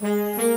Música